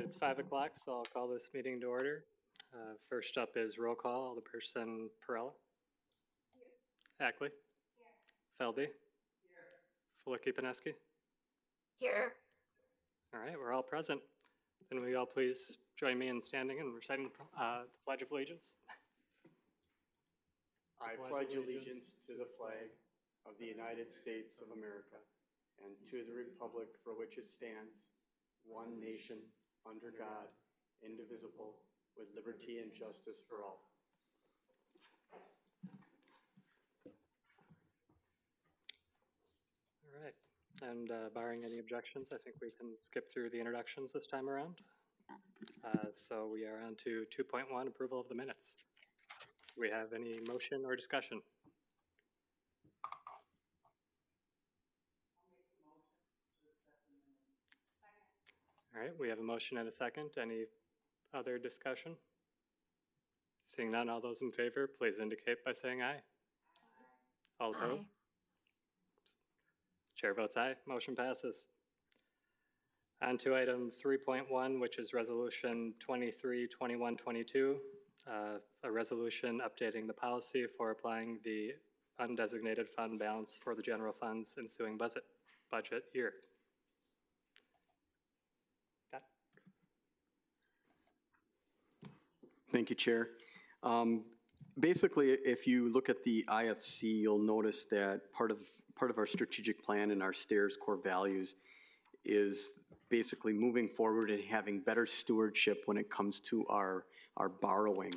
right, it's five o'clock, so I'll call this meeting to order. Uh, First up is roll call, The Alderperson Perrella. Ackley. Felde. Fulicki Peneski. Here. All right, we're all present. Then will you all please join me in standing and reciting the pro- uh, the Pledge of Allegiance? I pledge allegiance to the flag of the United States of America and to the republic for which it stands, one nation, under God, indivisible, with liberty and justice for all. All right, and uh, barring any objections, I think we can skip through the introductions this time around. Uh, So we are on to 2.1, approval of the minutes. Do we have any motion or discussion? All right, we have a motion and a second. Any other discussion? Seeing none, all those in favor, please indicate by saying aye. All opposed? Chair votes aye, motion passes. On to item 3.1, which is Resolution 232122, uh, a resolution updating the policy for applying the undesignated fund balance for the general fund's ensuing budget, budget year. Thank you, Chair. Um, Basically, if you look at the IFC, you'll notice that part of, part of our strategic plan and our STAIRS core values is basically moving forward and having better stewardship when it comes to our, our borrowing.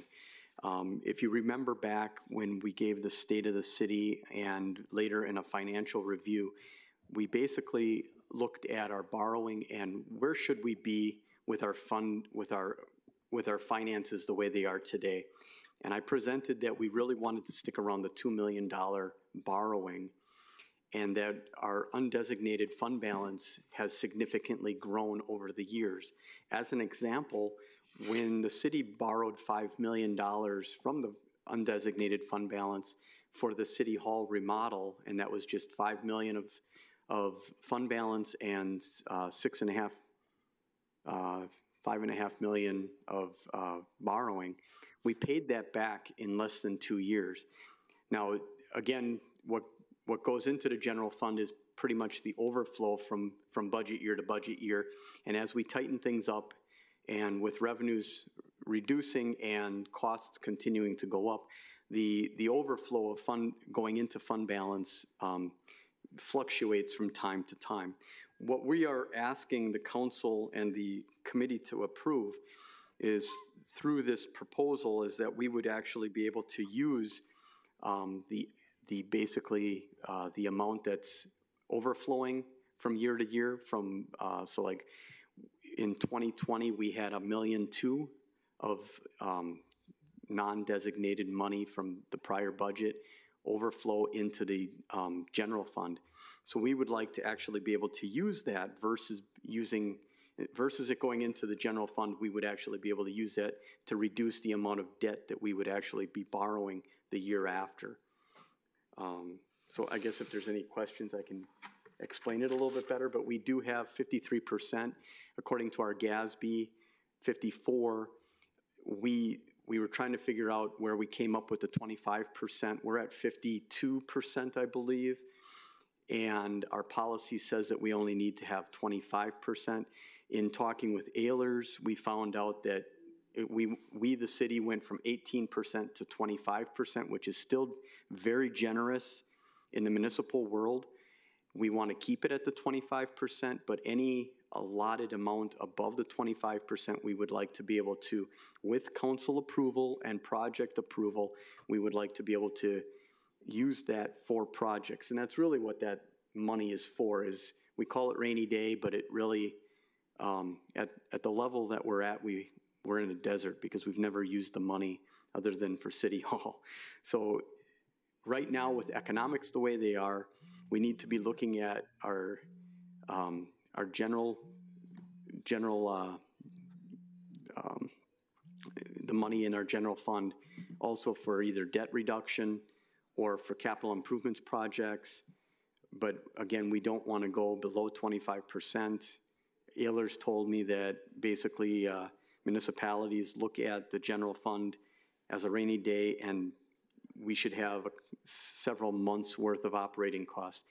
Um, If you remember back when we gave the state of the city and later in a financial review, we basically looked at our borrowing and where should we be with our fund, with our, with our finances the way they are today. And I presented that we really wanted to stick around the $2 million borrowing and that our undesignated fund balance has significantly grown over the years. As an example, when the city borrowed $5 million from the undesignated fund balance for the city hall remodel, and that was just 5 million of, of fund balance and uh, six and a half, uh, five and a half million of uh, borrowing, we paid that back in less than two years. Now, again, what, what goes into the general fund is pretty much the overflow from, from budget year to budget year. And as we tighten things up and with revenues reducing and costs continuing to go up, the, the overflow of fund going into fund balance um, fluctuates from time to time. What we are asking the council and the committee to approve is through this proposal is that we would actually be able to use um, the, the basically, uh, the amount that's overflowing from year to year from, uh, so like in 2020, we had a million two of um, non-designated money from the prior budget overflow into the um, general fund. So we would like to actually be able to use that versus using, versus it going into the general fund, we would actually be able to use that to reduce the amount of debt that we would actually be borrowing the year after. Um, So I guess if there's any questions, I can explain it a little bit better, but we do have fifty-three percent, according to our GASB, fifty-four. We, we were trying to figure out where we came up with the twenty-five percent. We're at fifty-two percent, I believe. And our policy says that we only need to have twenty-five percent. In talking with Ehlers, we found out that it- we, we, the city, went from eighteen percent to twenty-five percent, which is still very generous in the municipal world. We want to keep it at the twenty-five percent, but any allotted amount above the twenty-five percent, we would like to be able to, with council approval and project approval, we would like to be able to use that for projects. And that's really what that money is for, is, we call it rainy day, but it really, um, at, at the level that we're at, we, we're in a desert because we've never used the money other than for city hall. So right now with economics the way they are, we need to be looking at our, um, our general, general, uh, um, the money in our general fund also for either debt reduction or for capital improvements projects. But again, we don't want to go below twenty-five percent Ehlers told me that basically uh, municipalities look at the general fund as a rainy day and we should have several months' worth of operating costs.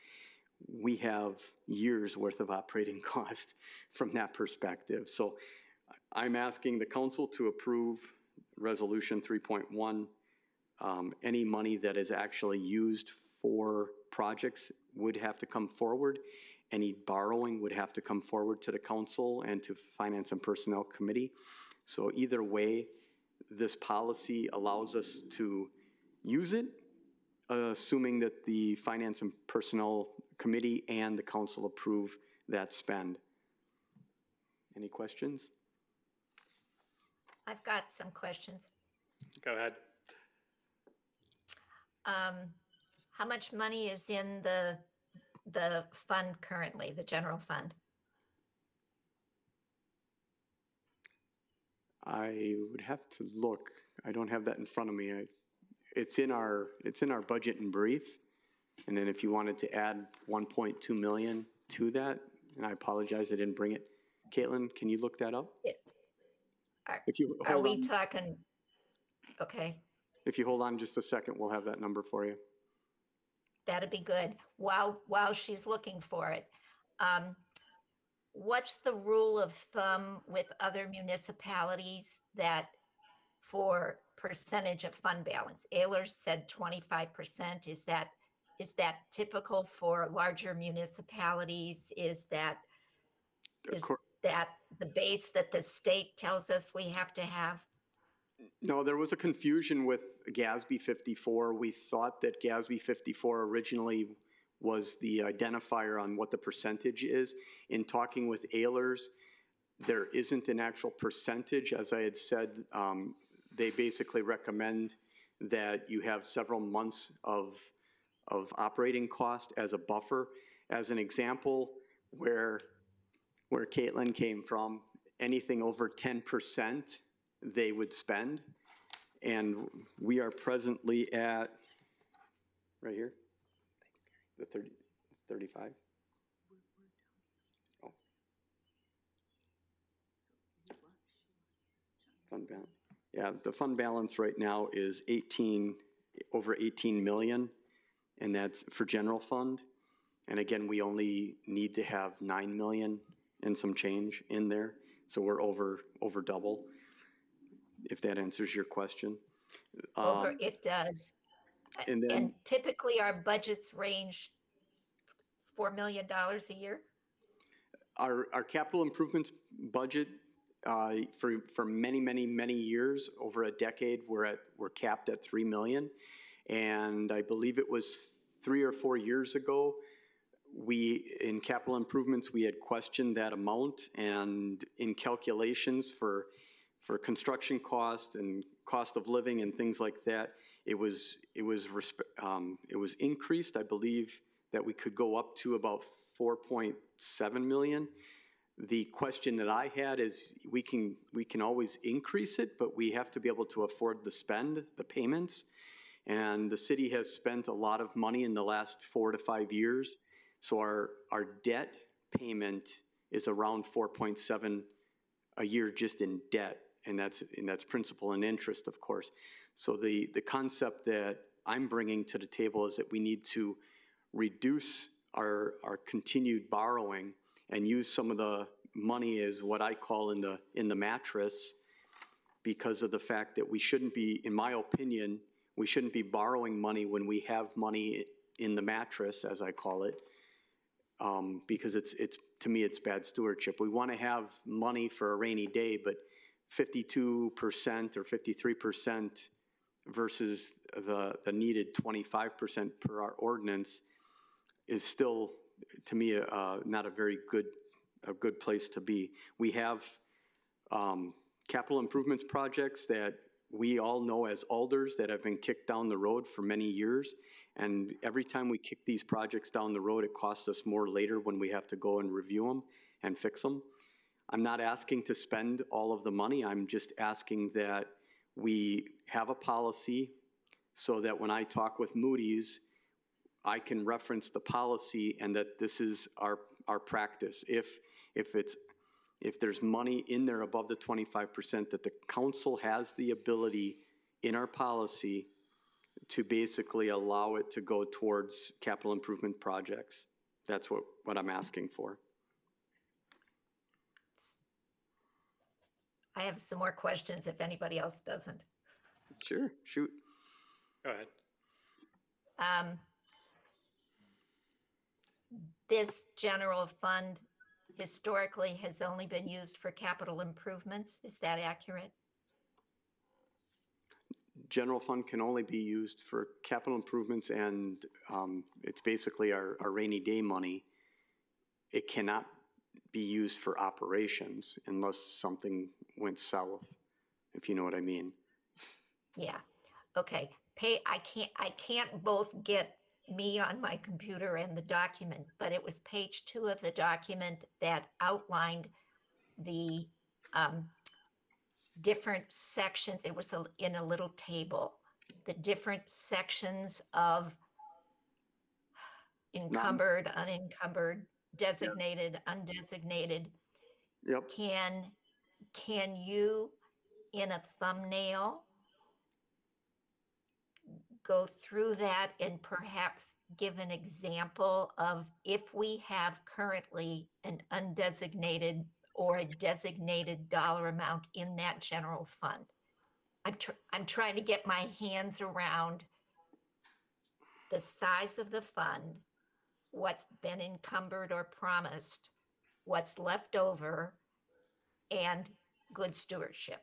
We have years' worth of operating cost from that perspective. So I'm asking the council to approve Resolution 3.1. Um, Any money that is actually used for projects would have to come forward. Any borrowing would have to come forward to the council and to Finance and Personnel Committee. So either way, this policy allows us to use it, uh, assuming that the Finance and Personnel Committee and the council approve that spend. Any questions? I've got some questions. Go ahead. Um, how much money is in the, the fund currently, the general fund? I would have to look. I don't have that in front of me. I, it's in our, it's in our budget and brief. And then if you wanted to add 1.2 million to that, and I apologize, I didn't bring it. Caitlin, can you look that up? Yes. Are, If you are we on, talking? Okay, if you hold on just a second, we'll have that number for you. that'd be good. While, while she's looking for it. Um, what's the rule of thumb with other municipalities that for percentage of fund balance? Ehlers said twenty-five percent. Is that, is that typical for larger municipalities? Is that, is that the base that the state tells us we have to have? No, there was a confusion with GASB 54. We thought that GASB 54 originally was the identifier on what the percentage is. In talking with Ehlers, there isn't an actual percentage. As I had said, um, they basically recommend that you have several months of, of operating cost as a buffer. As an example, where, where Caitlin came from, anything over 10% they would spend. And we are presently at, right here, the 30, 35? Oh. Fund balance, yeah, the fund balance right now is 18, over 18 million, and that's for general fund. And again, we only need to have 9 million and some change in there, so we're over, over double if that answers your question. Over, Um, it does. And then- And typically our budgets range $4 million a year? Our, our capital improvements budget, uh, for, for many, many, many years, over a decade, we're at, we're capped at 3 million. And I believe it was three or four years ago, we, in capital improvements, we had questioned that amount. And in calculations for, for construction cost and cost of living and things like that, it was, it was, um, it was increased. I believe that we could go up to about 4.7 million. The question that I had is, we can, we can always increase it, but we have to be able to afford the spend, the payments. And the city has spent a lot of money in the last four to five years. So our, our debt payment is around 4.7 a year just in debt. And that's, and that's principal and interest, of course. So the, the concept that I'm bringing to the table is that we need to reduce our, our continued borrowing and use some of the money as what I call in the, in the mattress because of the fact that we shouldn't be, in my opinion, we shouldn't be borrowing money when we have money in the mattress, as I call it, um, because it's, it's, to me, it's bad stewardship. We want to have money for a rainy day, but 52% or 53% versus the, the needed 25% per our ordinance is still, to me, uh, not a very good, a good place to be. We have um, capital improvements projects that we all know as alders that have been kicked down the road for many years. And every time we kick these projects down the road, it costs us more later when we have to go and review them and fix them. I'm not asking to spend all of the money. I'm just asking that we have a policy so that when I talk with Moody's, I can reference the policy and that this is our, our practice. If, if it's if there's money in there above the twenty-five percent, that the council has the ability in our policy to basically allow it to go towards capital improvement projects. That's what, what I'm asking for. I have some more questions if anybody else doesn't. Sure, shoot. Go ahead. Um, This general fund historically has only been used for capital improvements. Is that accurate? General fund can only be used for capital improvements and um, it's basically our, our rainy day money. It cannot be used for operations unless something went south, if you know what I mean. Yeah, okay. Pay, I can't, I can't both get me on my computer and the document, but it was page two of the document that outlined the um, different sections. It was a- in a little table, the different sections of encumbered, unencumbered, designated, undesignated. Yep, Can, can you, in a thumbnail, go through that and perhaps give an example of if we have currently an undesignated or a designated dollar amount in that general fund? I'm, tr- I'm trying to get my hands around the size of the fund, what's been encumbered or promised, what's left over, and good stewardship.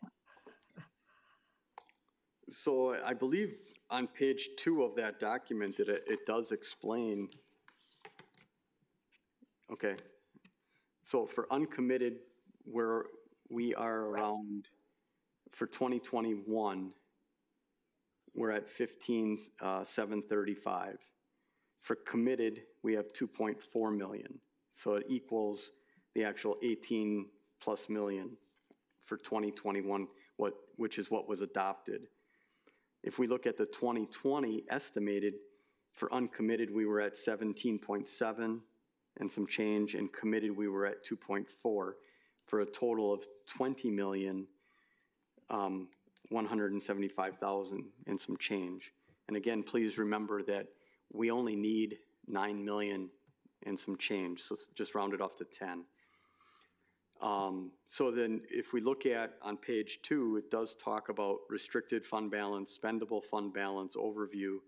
so I believe on page two of that document that it, it does explain. Okay, so for uncommitted, where we are around, for twenty twenty-one, we're at fifteen, uh, seven thirty-five. For committed, we have two point four million, so it equals the actual eighteen plus million for twenty twenty-one, what, which is what was adopted. If we look at the 2020 estimated, for uncommitted, we were at 17.7 and some change, and committed, we were at 2.4, for a total of 20 million, um, 175,000 and some change. And again, please remember that we only need 9 million and some change, so just round it off to 10. Um, So then, if we look at, on page two, it does talk about restricted fund balance, spendable fund balance overview.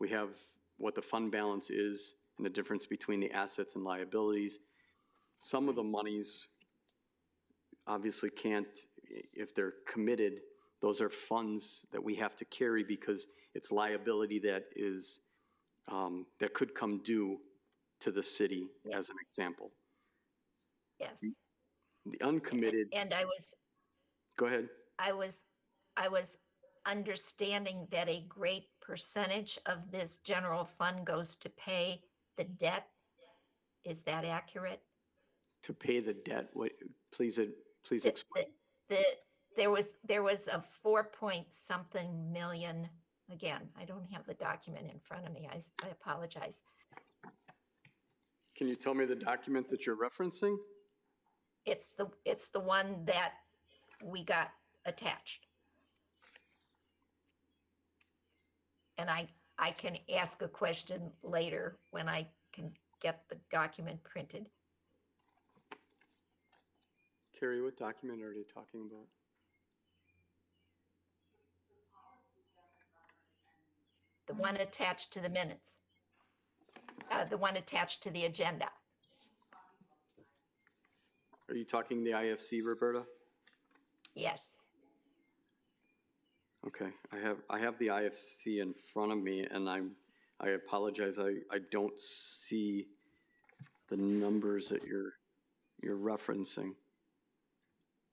We have what the fund balance is and the difference between the assets and liabilities. Some of the monies obviously can't, if they're committed, those are funds that we have to carry because it's liability that is, um, that could come due to the city, as an example. Yes. The uncommitted, And I was, go ahead. I was, I was understanding that a great percentage of this general fund goes to pay the debt. Is that accurate? To pay the debt, what, please, uh, please The- explain. The, the- there was, there was a four point something million, again, I don't have the document in front of me, i, I apologize. Can you tell me the document that you're referencing? It's the, it's the one that we got attached. And I, I can ask a question later when I can get the document printed. Carrie, what document are they talking about? The one attached to the minutes. Uh, the one attached to the agenda. Are you talking the IFC, Roberta? Yes, Okay, I have, I have the IFC in front of me and I'm, I apologize, I, I don't see the numbers that you're, you're referencing.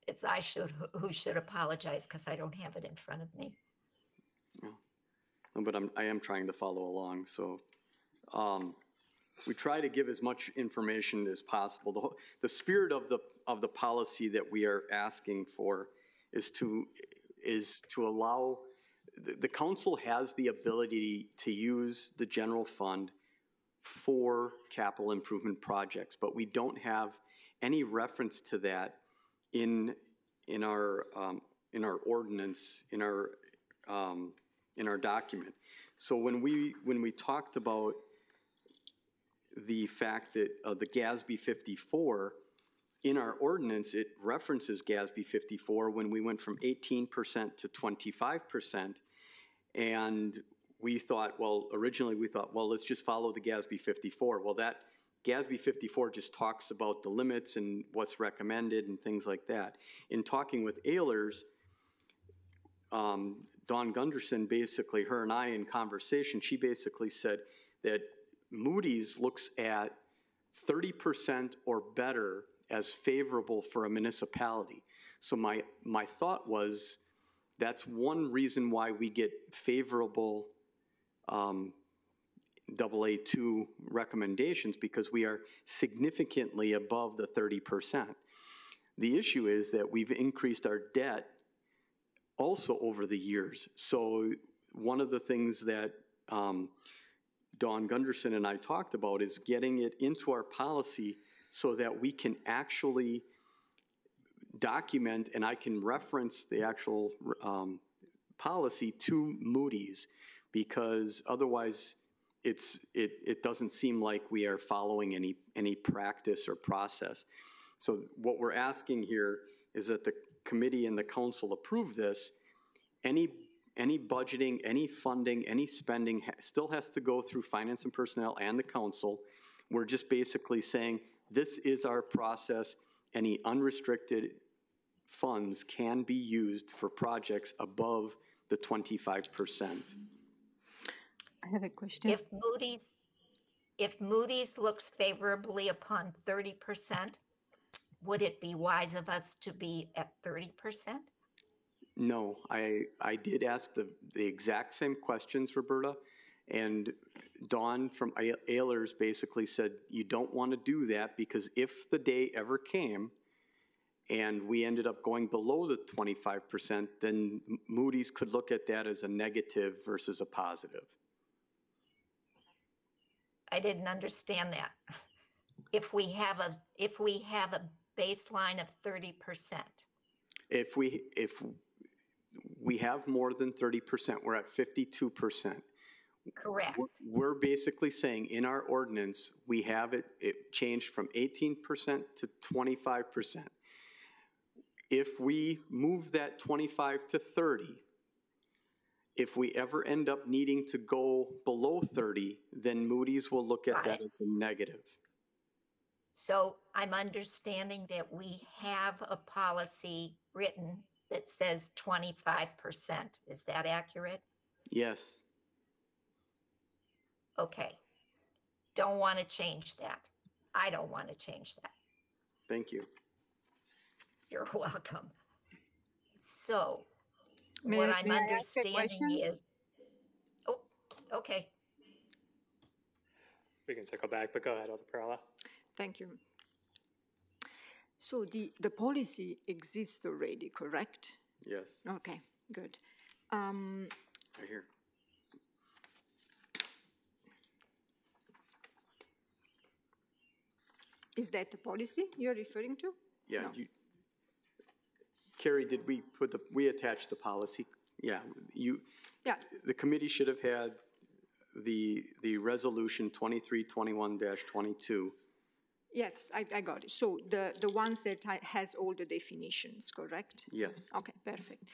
it's I should, who- should apologize because I don't have it in front of me. No, But I'm, I am trying to follow along, so, um, we try to give as much information as possible. The, the spirit of the, of the policy that we are asking for is to, is to allow, the, the council has the ability to use the general fund for capital improvement projects, but we don't have any reference to that in, in our, um, in our ordinance, in our, um, in our document. So when we, when we talked about the fact that, uh, the GASB fifty-four, in our ordinance, it references GASB fifty-four when we went from eighteen percent to twenty-five percent. And we thought, well, originally we thought, well, let's just follow the GASB fifty-four. Well, that GASB fifty-four just talks about the limits and what's recommended and things like that. In talking with Ehlers, um, Dawn Gunderson, basically, her and I in conversation, she basically said that Moody's looks at thirty percent or better as favorable for a municipality. So my, my thought was, that's one reason why we get favorable um, double A two recommendations, because we are significantly above the thirty percent. The issue is that we've increased our debt also over the years. So one of the things that um, Dawn Gunderson and I talked about is getting it into our policy so that we can actually document and I can reference the actual um, policy to Moody's because otherwise it's, it, it doesn't seem like we are following any, any practice or process. So what we're asking here is that the committee and the council approve this. Any, any budgeting, any funding, any spending ha- still has to go through finance and personnel and the council. We're just basically saying, this is our process. Any unrestricted funds can be used for projects above the twenty-five percent. I have a question. If Moody's, if Moody's looks favorably upon thirty percent, would it be wise of us to be at thirty percent? No, I, I did ask the, the exact same questions, Roberta, and Dawn from Ay- Ehlers basically said, you don't want to do that because if the day ever came and we ended up going below the twenty-five percent, then Moody's could look at that as a negative versus a positive. I didn't understand that. If we have a, if we have a baseline of thirty percent, If we, if we have more than thirty percent, we're at fifty-two percent. correct? We're- We're basically saying in our ordinance, we have it, it changed from eighteen percent to twenty-five percent. If we move that twenty-five to thirty, if we ever end up needing to go below thirty, then Moody's will look at Got that it. as a negative. So I'm understanding that we have a policy written that says twenty-five percent. Is that accurate? Yes, Okay. Don't want to change that. I don't want to change that. thank you. You're welcome. So May what I- I'm may I ask a understanding is, oh, okay. We can circle back, but go ahead, Alder Perrella. Thank you. So the, the policy exists already, correct? Yes, Okay, good. Um, right here. Is that the policy you're referring to? Yeah, No. you, Carrie, did we put the, we attached the policy? Yeah, you, Yeah, the committee should have had the, the resolution twenty-three twenty-one twenty-two. Yes, I, I got it. So the, the ones that I- has all the definitions, correct? Yes, Okay, perfect.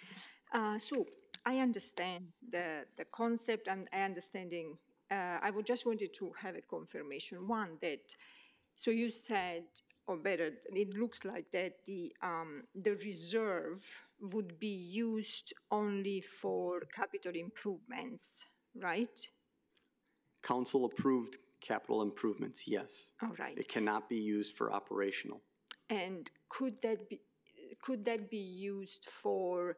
Uh, so I understand the, the concept and I understanding, uh, I would just wanted to have a confirmation. One, that, so you said, or better, it looks like that the, um, the reserve would be used only for capital improvements, right? council approved capital improvements, yes. All right. It cannot be used for operational. And could that be, could that be used for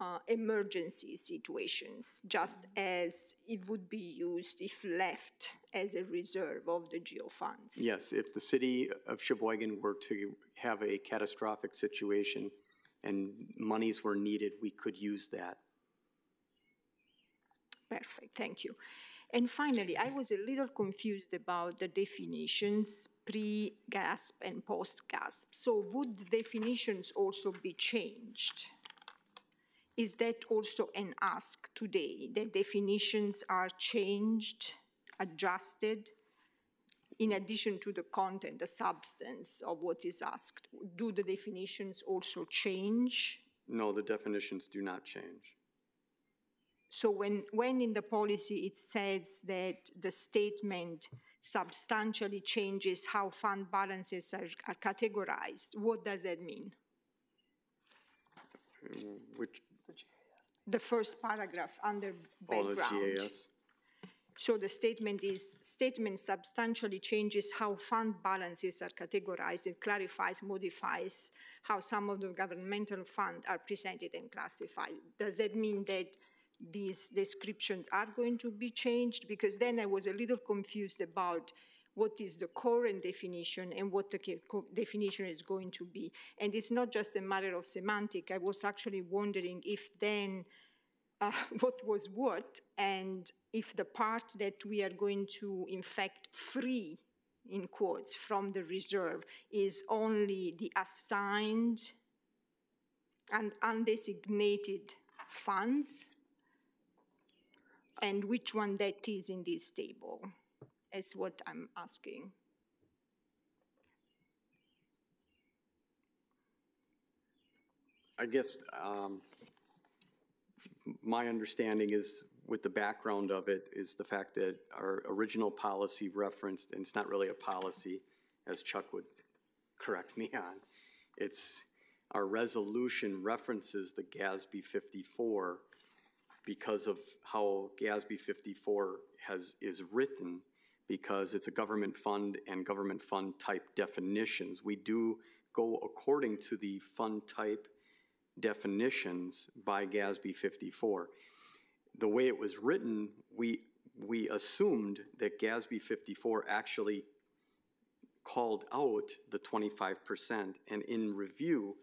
uh, emergency situations, just as it would be used if left as a reserve of the GO funds? Yes, if the city of Sheboygan were to have a catastrophic situation and monies were needed, we could use that. Perfect, thank you. And finally, I was a little confused about the definitions pre-GASB and post-GASB. So would the definitions also be changed? Is that also an ask today, that definitions are changed, adjusted, in addition to the content, the substance of what is asked? Do the definitions also change? No, the definitions do not change. So when, when in the policy it says that the statement substantially changes how fund balances are, are categorized, what does that mean? Which, The first paragraph under oh, the background. GAS? So the statement is, statement substantially changes how fund balances are categorized. It clarifies, modifies how some of the governmental funds are presented and classified. Does that mean that these descriptions are going to be changed? Because then I was a little confused about what is the current definition and what the definition is going to be. And it's not just a matter of semantic. I was actually wondering if then uh, what was what, and if the part that we are going to, in fact, free, in quotes, from the reserve is only the assigned and undesignated funds, and which one that is in this table, is what I'm asking. I guess, um, my understanding is, with the background of it, is the fact that our original policy referenced, and it's not really a policy, as Chuck would correct me on, it's, our resolution references the GASB 54 because of how GASB 54 has, is written, because it's a government fund and government fund type definitions. We do go according to the fund type definitions by GASB 54. The way it was written, we, we assumed that GASB 54 actually called out the 25%, and in review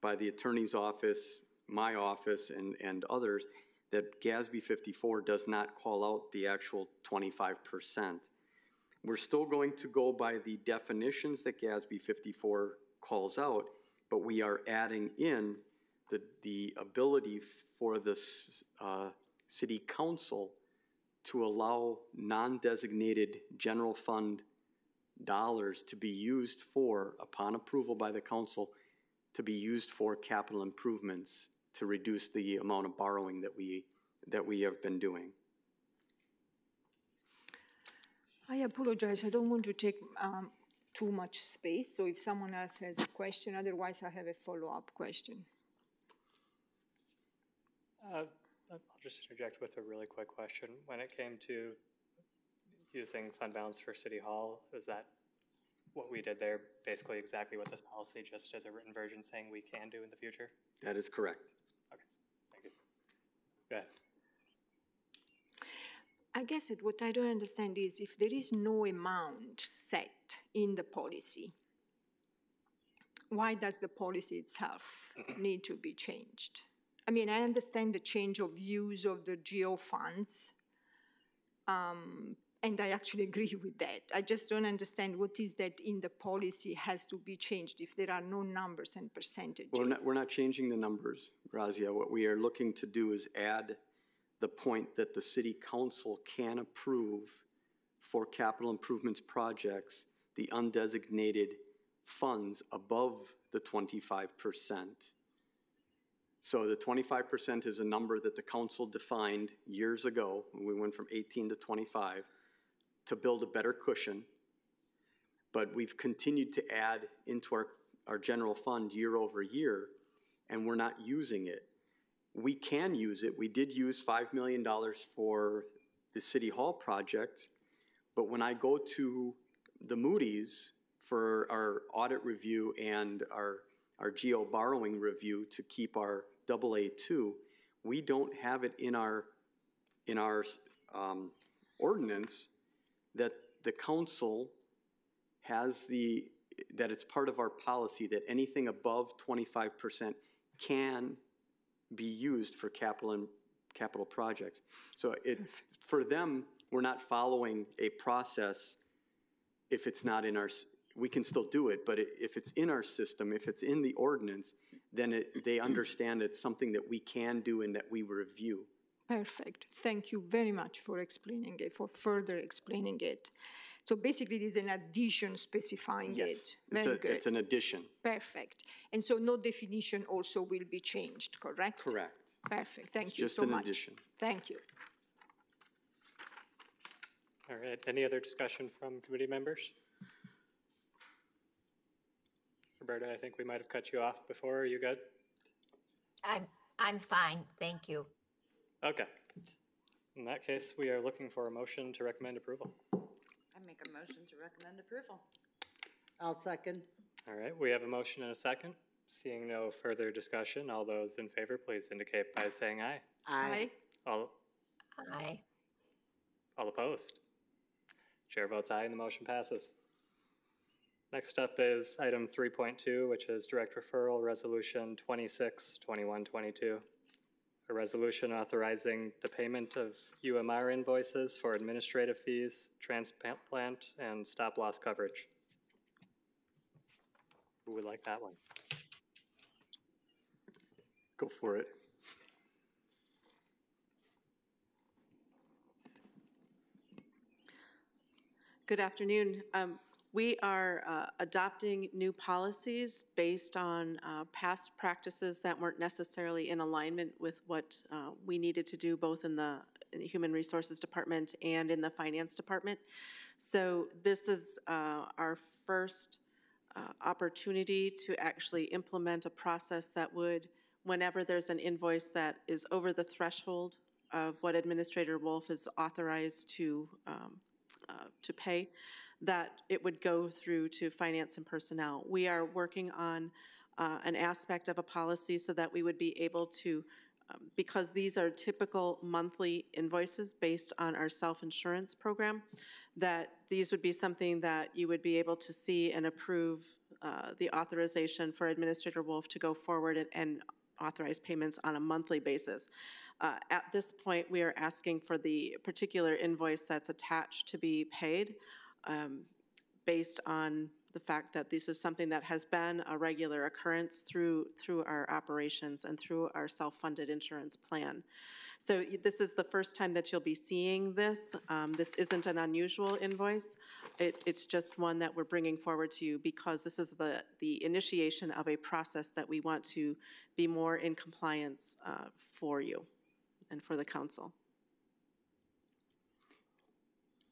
by the attorney's office, my office, and, and others, that GASB 54 does not call out the actual 25%. We're still going to go by the definitions that GASB 54 calls out, but we are adding in the, the ability for the uh, city council to allow non-designated general fund dollars to be used for, upon approval by the council, to be used for capital improvements to reduce the amount of borrowing that we, that we have been doing. I apologize, I don't want to take um, too much space, so if someone else has a question, otherwise I have a follow-up question. Uh, I'll just interject with a really quick question. When it came to using fund balance for City Hall, is that what we did there, basically exactly what this policy, just as a written version saying we can do in the future? That is correct. Okay, thank you. Go ahead. I guess that what I don't understand is if there is no amount set in the policy, why does the policy itself need to be changed? I mean, I understand the change of use of the GO funds, um, and I actually agree with that. I just don't understand what is that in the policy has to be changed if there are no numbers and percentages. We're not, we're not changing the numbers, Grazia. What we are looking to do is add the point that the city council can approve for capital improvements projects, the undesignated funds above the twenty-five percent. So the twenty-five percent is a number that the council defined years ago, when we went from eighteen to twenty-five, to build a better cushion. But we've continued to add into our, our general fund year over year, and we're not using it. We can use it. We did use $5 million for the City Hall project, but when I go to the Moody's for our audit review and our, our GO borrowing review to keep our AA2, we don't have it in our, in our um, ordinance that the council has the, that it's part of our policy that anything above twenty-five percent can be used for capital and, capital projects. So it, for them, we're not following a process if it's not in our, we can still do it, but if it's in our system, if it's in the ordinance, then it, they understand it's something that we can do and that we review. Perfect. Thank you very much for explaining it, for further explaining it. So basically, it is an addition specifying it. Yes, it's Very a, good. it's an addition. Perfect. And so no definition also will be changed, correct? Correct. Perfect. Thank It's you just so an much. addition. Thank you. All right, any other discussion from committee members? Roberta, I think we might have cut you off before. Are you good? I'm, I'm fine, thank you. Okay. In that case, we are looking for a motion to recommend approval. I make a motion to recommend approval. I'll second. All right, we have a motion and a second. Seeing no further discussion, all those in favor, please indicate by saying aye. Aye. All, Aye. all opposed? Chair votes aye and the motion passes. Next up is item 3.2, which is direct referral resolution 262122. A resolution authorizing the payment of UMR invoices for administrative fees, transplant, and stop-loss coverage. Who would like that one? Go for it. Good afternoon. Um, We are uh, adopting new policies based on uh, past practices that weren't necessarily in alignment with what uh, we needed to do both in the in the Human Resources Department and in the Finance Department. So this is uh, our first uh, opportunity to actually implement a process that would, whenever there's an invoice that is over the threshold of what Administrator Wolf is authorized to um, uh, to pay, that it would go through to finance and personnel. We are working on uh, an aspect of a policy so that we would be able to, um, because these are typical monthly invoices based on our self-insurance program, that these would be something that you would be able to see and approve uh, the authorization for Administrator Wolf to go forward and- and authorize payments on a monthly basis. Uh, At this point, we are asking for the particular invoice that's attached to be paid um, based on the fact that this is something that has been a regular occurrence through, through our operations and through our self-funded insurance plan. So this is the first time that you'll be seeing this. Um, This isn't an unusual invoice. It, it's just one that we're bringing forward to you because this is the, the initiation of a process that we want to be more in compliance uh, for you and for the council.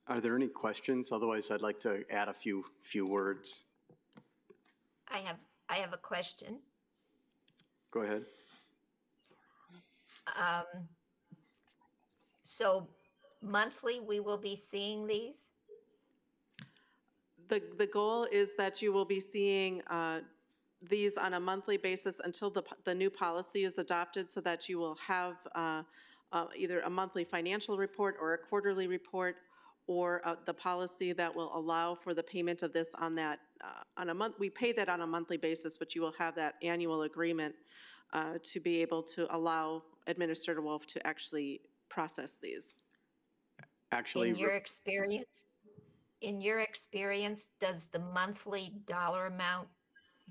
Are there any questions? Otherwise, I'd like to add a few, few words. I have, I have a question. Go ahead. Um, So monthly, we will be seeing these? The, the goal is that you will be seeing uh, these on a monthly basis until the, the new policy is adopted so that you will have uh, uh, either a monthly financial report or a quarterly report or uh, the policy that will allow for the payment of this on that, uh, on a month, we pay that on a monthly basis, but you will have that annual agreement uh, to be able to allow Administrator Wolf to actually process these. Actually, In your experience, in your experience, does the monthly dollar amount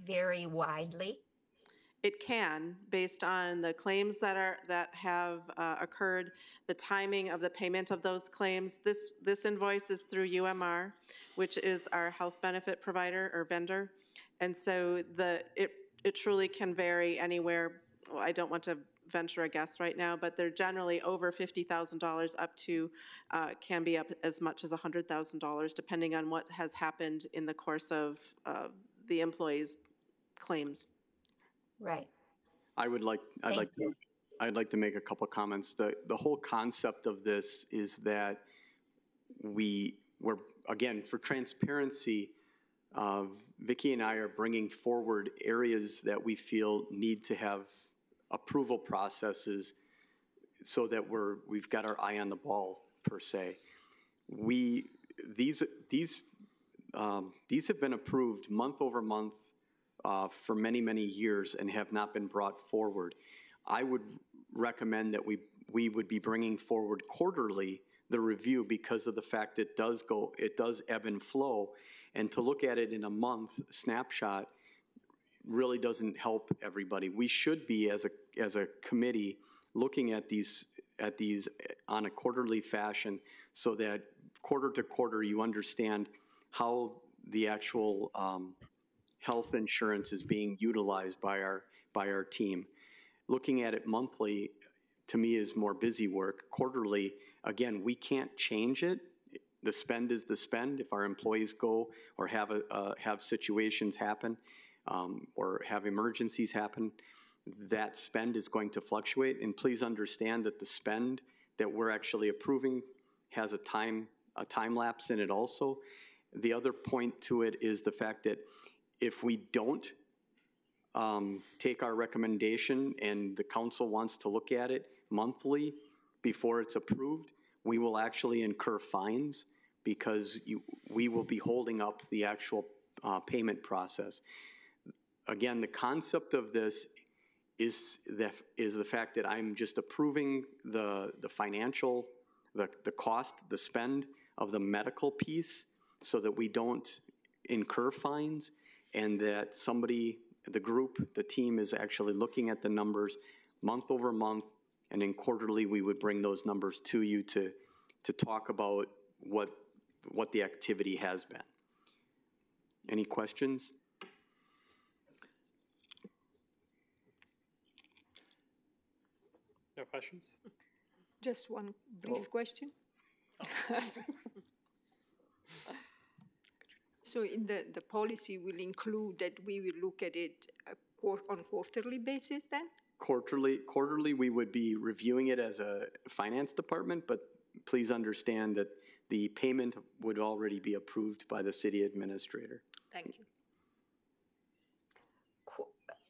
vary widely? It can, based on the claims that are, that have uh, occurred, the timing of the payment of those claims. This, this invoice is through UMR, which is our health benefit provider or vendor. And so the, it, it truly can vary anywhere, well, I don't want to venture a guess right now, but they're generally over $50,000 up to, uh, can be up as much as $100,000, depending on what has happened in the course of uh, the employee's claims. Right. I would like, I'd Thank like to, I'd like to make a couple comments. The, the whole concept of this is that we, we're, again, for transparency, uh, Vicki and I are bringing forward areas that we feel need to have approval processes so that we're, we've got our eye on the ball, per se. We, these, these, um, these have been approved month over month uh, for many, many years and have not been brought forward. I would recommend that we, we would be bringing forward quarterly the review because of the fact it does go, it does ebb and flow. And to look at it in a month snapshot really doesn't help everybody. We should be, as a, as a committee, looking at these, at these on a quarterly fashion so that quarter to quarter, you understand how the actual um, health insurance is being utilized by our, by our team. Looking at it monthly, to me, is more busy work. Quarterly, again, we can't change it. The spend is the spend. If our employees go or have, a, uh, have situations happen um, or have emergencies happen, that spend is going to fluctuate. And please understand that the spend that we're actually approving has a time, a time lapse in it also. The other point to it is the fact that if we don't um, take our recommendation and the council wants to look at it monthly before it's approved, we will actually incur fines because you, we will be holding up the actual uh, payment process. Again, the concept of this is the, is the fact that I'm just approving the, the financial, the, the cost, the spend of the medical piece so that we don't incur fines and that somebody, the group, the team is actually looking at the numbers month over month and then quarterly we would bring those numbers to you to, to talk about what, what the activity has been. Any questions? No questions? Just one brief oh. question. So in the, the policy will include that we will look at it uh, quar- on quarterly basis then? Quarterly, quarterly, we would be reviewing it as a finance department, but please understand that the payment would already be approved by the city administrator. Thank you.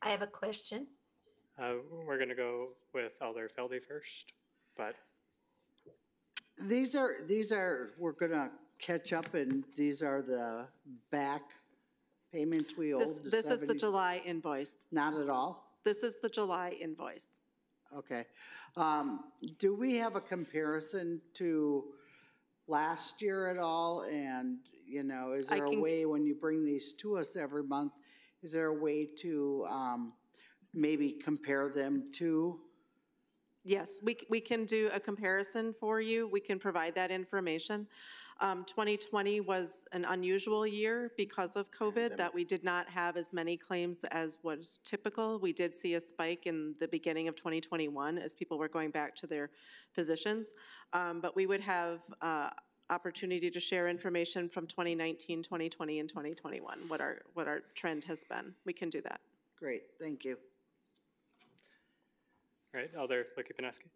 I have a question. Uh, We're going to go with Alder Felde first, but These are, these are, we're gonna catch up and these are the back payments we owe. This, this is the 70s? July invoice. Not at all? This is the July invoice. Okay. Um, do we have a comparison to last year at all? And, you know, is there a way, when you bring these to us every month, is there a way to, um, maybe compare them to? Yes, we, we can do a comparison for you. We can provide that information. Um, 2020 was an unusual year because of COVID, that we did not have as many claims as was typical. We did see a spike in the beginning of 2021 as people were going back to their physicians. Um, But we would have uh, opportunity to share information from 2019, 2020, and 2021, what our, what our trend has been. We can do that. Great, thank you. all right, Alder Filicky-Peneski.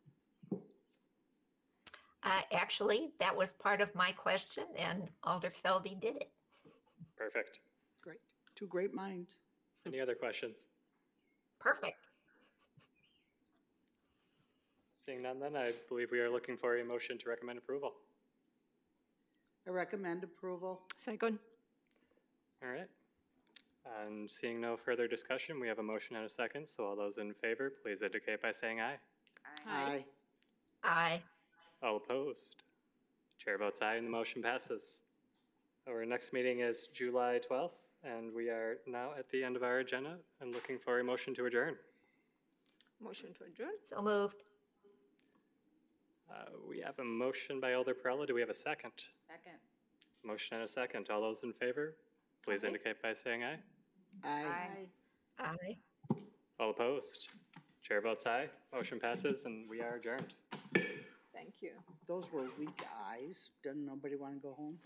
Uh, actually, that was part of my question and Alder Felde did it. Perfect. Great, two great minds. Any other questions? Perfect. Seeing none, then I believe we are looking for a motion to recommend approval. I recommend approval. Second, All right. And seeing no further discussion, we have a motion and a second, so all those in favor, please indicate by saying aye. Aye. Aye. All opposed? Chair votes aye and the motion passes. Our next meeting is July 12th, and we are now at the end of our agenda and looking for a motion to adjourn. motion to adjourn? So moved. Uh, We have a motion by Elder Perrella. Do we have a second? Second. Motion and a second. All those in favor, please indicate by saying aye. Aye. Aye. All opposed? Chair votes aye. Motion passes, and we are adjourned. Thank you. Those were weak ayes. Doesn't nobody want to go home?